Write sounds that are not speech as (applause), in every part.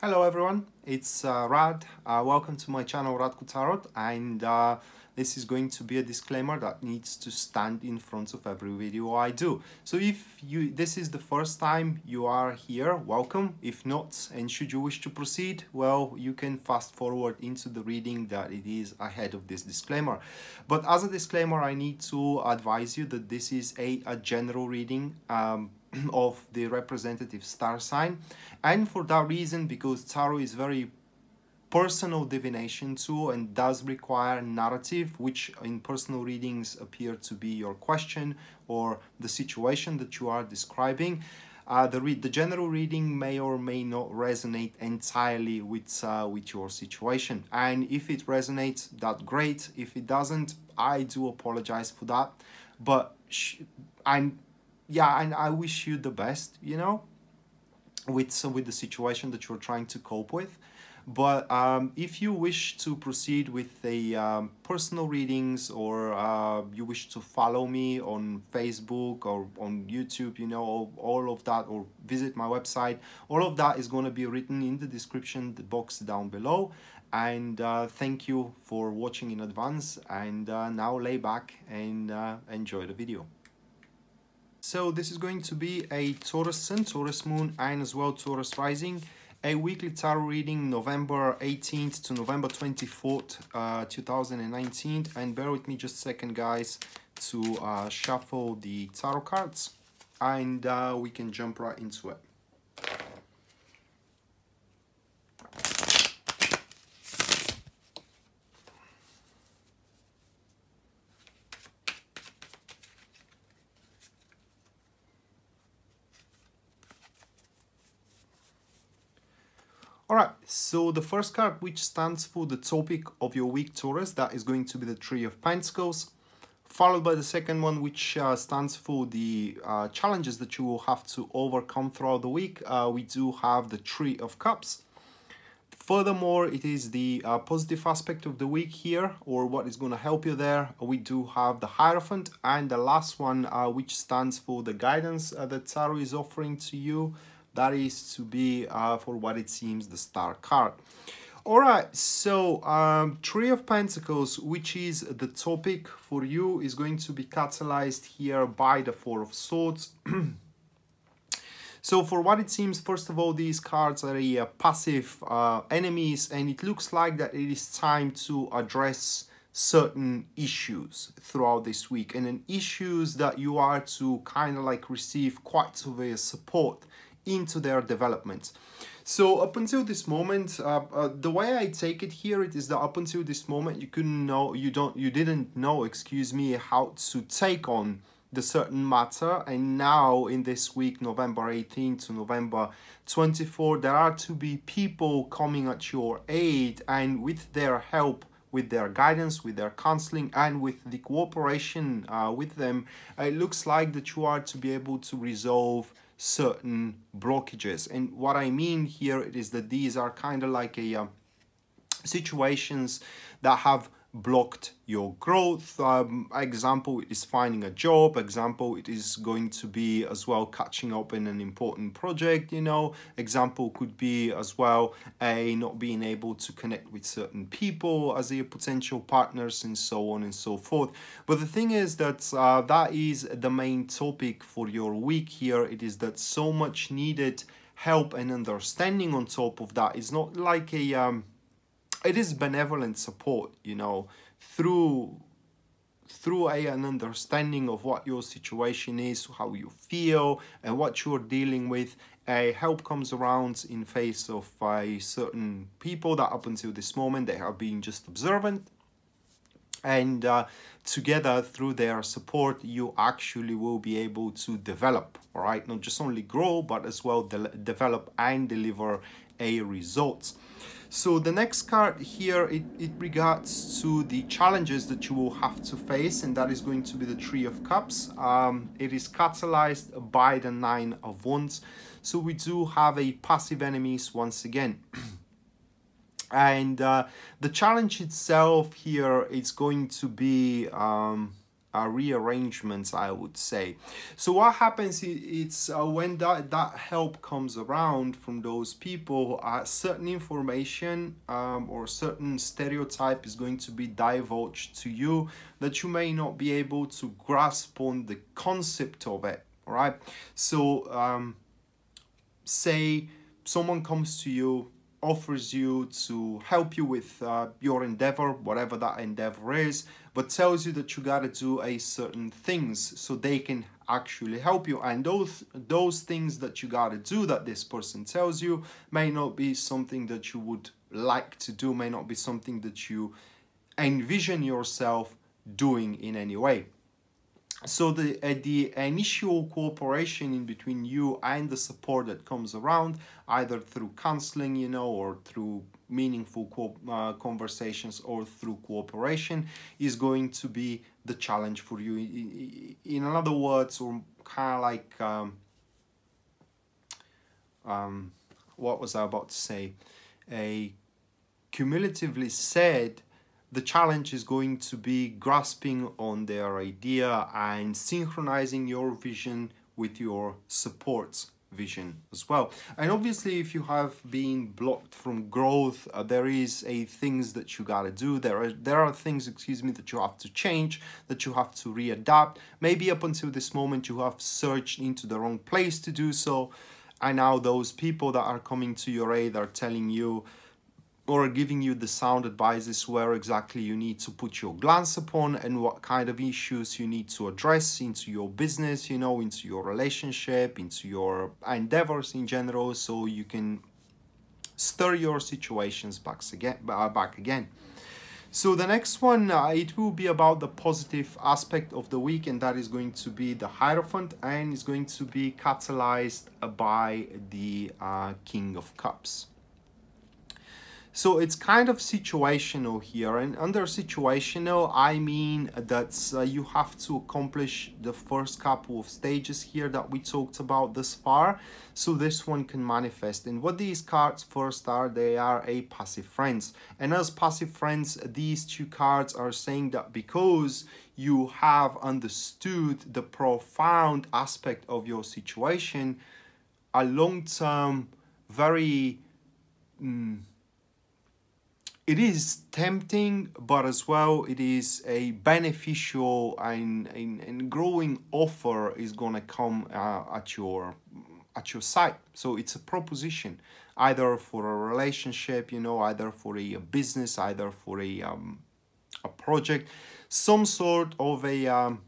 Hello everyone, it's uh, Rad. Uh, welcome to my channel Radko Tarot and uh, this is going to be a disclaimer that needs to stand in front of every video I do. So if you this is the first time you are here, welcome. If not, and should you wish to proceed, well, you can fast forward into the reading that it is ahead of this disclaimer. But as a disclaimer, I need to advise you that this is a, a general reading um, (clears throat) of the representative star sign. And for that reason because tarot is very personal divination tool and does require narrative which in personal readings appear to be your question or the situation that you are describing uh, the, the general reading may or may not resonate entirely with uh, with your situation. And if it resonates that great. If it doesn't i do apologize for that. But i'm yeah, and I wish you the best, you know, with with the situation that you're trying to cope with. But um, if you wish to proceed with the um, personal readings or uh, you wish to follow me on Facebook or on YouTube, you know, all, of that, or visit my website, all of that is going to be written in the description box down below. And uh, thank you for watching in advance. And uh, now lay back and uh, enjoy the video. So this is going to be a Taurus Sun, Taurus Moon, and as well Taurus Rising. A weekly tarot reading November 18th to November 24th, uh, 2019. And bear with me just a second, guys, to uh, shuffle the tarot cards. And uh, we can jump right into it. Alright, so the first card which stands for the topic of your week Taurus, that is going to be the Three of Pentacles, followed by the second one which uh, stands for the uh, challenges that you will have to overcome throughout the week. Uh, we do have the Three of Cups. Furthermore, it is the uh, positive aspect of the week here, or what is going to help you there. We do have the Hierophant, and the last one, uh, which stands for the guidance uh, that Tarot is offering to you that is to be uh, for what it seems the star card. All right so um, three of pentacles which is the topic for you is going to be catalyzed here by the four of swords. (clears throat) So for what it seems, first of all, these cards are a, uh, passive uh, enemies and it looks like that it is time to address certain issues throughout this week and then issues that you are to kind of like receive quite severe support into their development. So up until this moment, uh, uh, the way I take it here, it is that up until this moment, you couldn't know, you don't, you didn't know, excuse me, how to take on the certain matter. And now in this week, November 18 to November 24, there are to be people coming at your aid and with their help, with their guidance, with their counseling, and with the cooperation uh, with them, it looks like that you are to be able to resolve certain blockages. And what I mean here is that these are kind of like a uh, situations that have blocked your growth. Um, example is finding a job. Example, it is going to be as well catching up in an important project, you know. Example could be as well a not being able to connect with certain people as your potential partners and so on and so forth. But the thing is that uh, that is the main topic for your week here. It is that so much needed help and understanding on top of that. It's not like a... Um, it is benevolent support you know through through a, an understanding of what your situation is how you feel and what you're dealing with. A help comes around in face of a certain people that up until this moment they have been just observant. And uh, together through their support you actually will be able to develop all right? Not just only grow but as well de develop and deliver a result so the next card here, it, it regards to the challenges that you will have to face, and that is going to be the Three of Cups. Um, it is catalyzed by the Nine of Wands. So we do have a passive enemies once again. (clears throat) and uh, the challenge itself here is going to be... Um, uh, rearrangements i would say. So what happens it's uh, when that that help comes around from those people uh, certain information um, or certain stereotype is going to be divulged to you that you may not be able to grasp on the concept of it right? So um, say someone comes to you offers you to help you with uh, your endeavor whatever that endeavor is but tells you that you got to do a certain things so they can actually help you. And those those things that you got to do that this person tells you may not be something that you would like to do may not be something that you envision yourself doing in any way so the uh, the initial cooperation in between you and the support that comes around either through counseling you know or through meaningful co uh, conversations or through cooperation is going to be the challenge for you. In other words or kind of like um, um, what was i about to say? A cumulatively said the challenge is going to be grasping on their idea and synchronizing your vision with your support's vision as well. And obviously if you have been blocked from growth uh, there is a things that you got to do. There are there are things excuse me that you have to change that you have to readapt. Maybe up until this moment you have searched into the wrong place to do so. And now those people that are coming to your aid are telling you or giving you the sound advices where exactly you need to put your glance upon and what kind of issues you need to address into your business, you know, into your relationship, into your endeavors in general, so you can stir your situations back again. Uh, back again. So the next one, uh, it will be about the positive aspect of the week, and that is going to be the Hierophant, and is going to be catalyzed by the uh, King of Cups. So it's kind of situational here. And under situational, I mean that uh, you have to accomplish the first couple of stages here that we talked about this far. So this one can manifest. And what these cards first are, they are a passive friends. And as passive friends, these two cards are saying that because you have understood the profound aspect of your situation, a long-term, very... Mm, it is tempting, but as well it is a beneficial and, and, and growing offer is gonna come uh, at your at your side. So it's a proposition, either for a relationship, you know, either for a, a business, either for a um, a project, some sort of a um,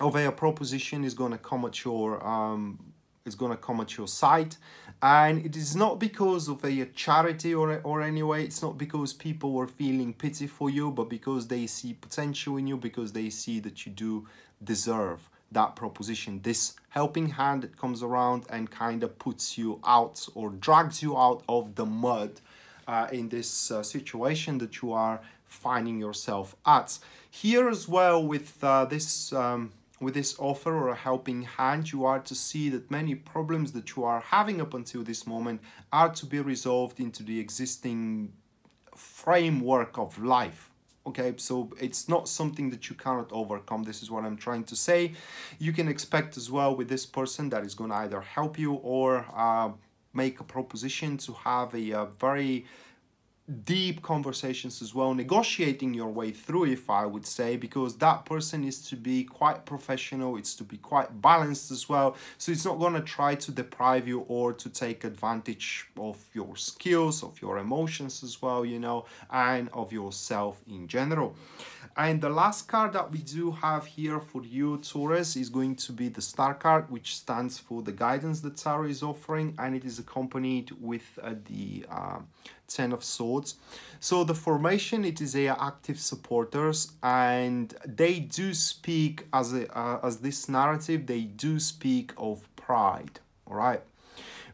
of a, proposition is gonna come at your um, is gonna come at your side. And it is not because of a charity or, or anyway it's not because people were feeling pity for you but because they see potential in you because they see that you do deserve that proposition. This helping hand that comes around and kind of puts you out or drags you out of the mud uh, in this uh, situation that you are finding yourself at. Here as well with uh, this um, with this offer or a helping hand, you are to see that many problems that you are having up until this moment are to be resolved into the existing framework of life. Okay so it's not something that you cannot overcome. This is what i'm trying to say. You can expect as well with this person that is going to either help you or uh, make a proposition to have a, a very deep conversations as well negotiating your way through if i would say because that person is to be quite professional it's to be quite balanced as well. So it's not going to try to deprive you or to take advantage of your skills of your emotions as well you know and of yourself in general. And the last card that we do have here for you, Taurus, is going to be the Star card, which stands for the guidance that Tarot is offering, and it is accompanied with uh, the uh, Ten of Swords. So the formation, it is a active supporters, and they do speak as a uh, as this narrative. They do speak of pride. All right.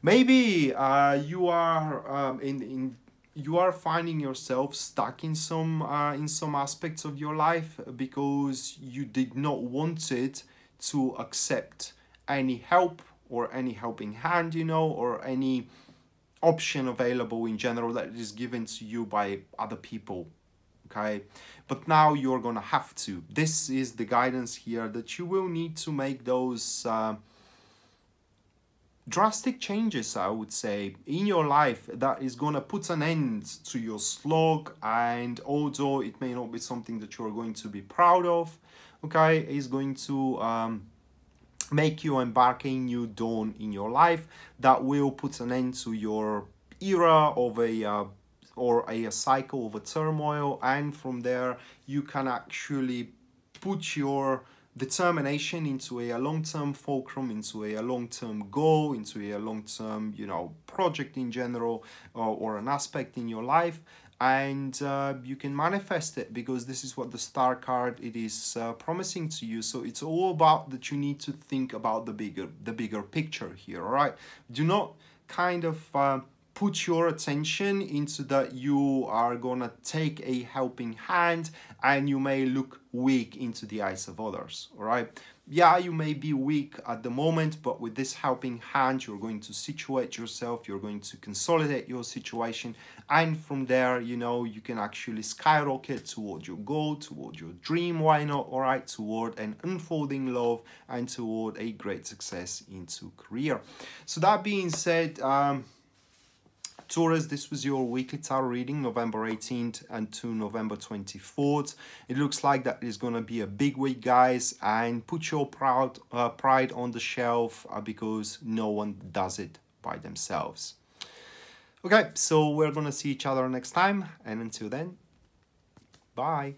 Maybe uh, you are um, in in you are finding yourself stuck in some uh, in some aspects of your life because you did not want it to accept any help or any helping hand you know or any option available in general that is given to you by other people okay? But now you're gonna have to. This is the guidance here that you will need to make those uh, drastic changes i would say in your life that is gonna put an end to your slog and although it may not be something that you're going to be proud of okay is going to um, make you embark a new dawn in your life that will put an end to your era of a uh, or a, a cycle of a turmoil. And from there you can actually put your determination into a, a long-term fulcrum into a, a long-term goal into a, long-term you know project in general or, or an aspect in your life and uh, you can manifest it because this is what the star card it is uh, promising to you. So it's all about that you need to think about the bigger the bigger picture here all right? Do not kind of uh, put your attention into that you are gonna take a helping hand and you may look weak into the eyes of others all right? Yeah you may be weak at the moment but with this helping hand you're going to situate yourself you're going to consolidate your situation and from there you know you can actually skyrocket toward your goal toward your dream why not all right toward an unfolding love and toward a great success into career. So that being said um Taurus, this was your weekly tarot reading, November 18th and to November 24th. It looks like that is going to be a big week, guys, and put your proud uh, pride on the shelf uh, because no one does it by themselves. Okay, so we're going to see each other next time, and until then, bye.